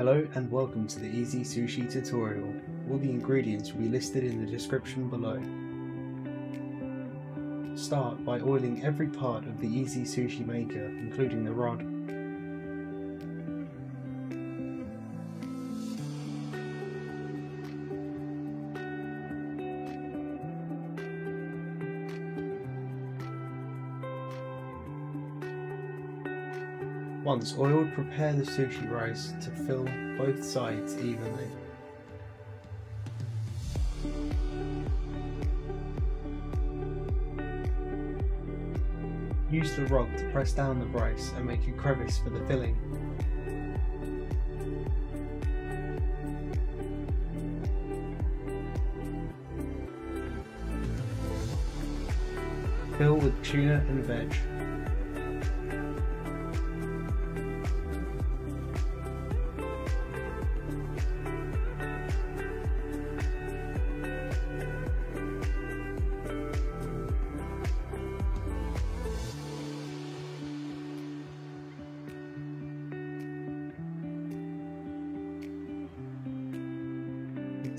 Hello and welcome to the EZ Sushi tutorial. All the ingredients will be listed in the description below. Start by oiling every part of the EZ Sushi maker, including the rod. Once oiled, prepare the sushi rice to fill both sides evenly. Use the rod to press down the rice and make a crevice for the filling. Fill with tuna and veg.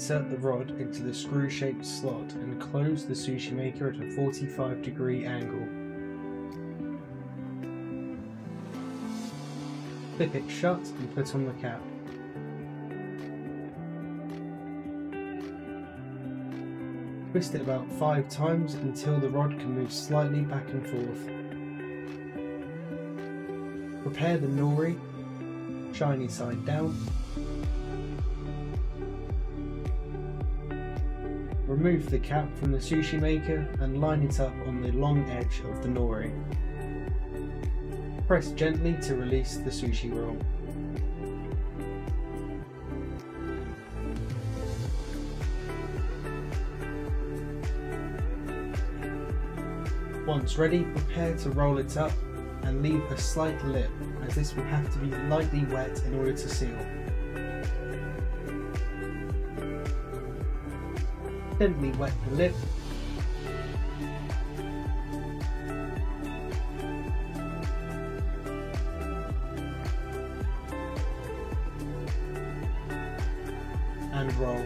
Insert the rod into the screw-shaped slot and close the sushi maker at a 45 degree angle. Flip it shut and put on the cap. Twist it about 5 times until the rod can move slightly back and forth. Prepare the nori, shiny side down, Remove the cap from the sushi maker and line it up on the long edge of the nori. Press gently to release the sushi roll. Once ready, prepare to roll it up and leave a slight lip as this will have to be lightly wet in order to seal. And roll.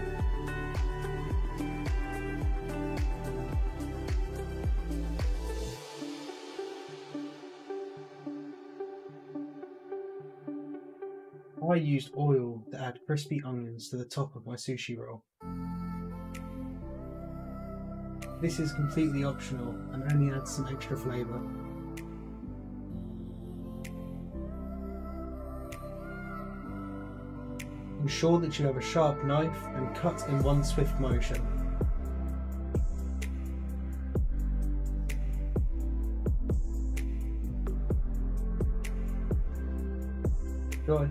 I used oil to add crispy onions to the top of my sushi roll. This is completely optional and only adds some extra flavour. Ensure that you have a sharp knife and cut in one swift motion. Enjoy.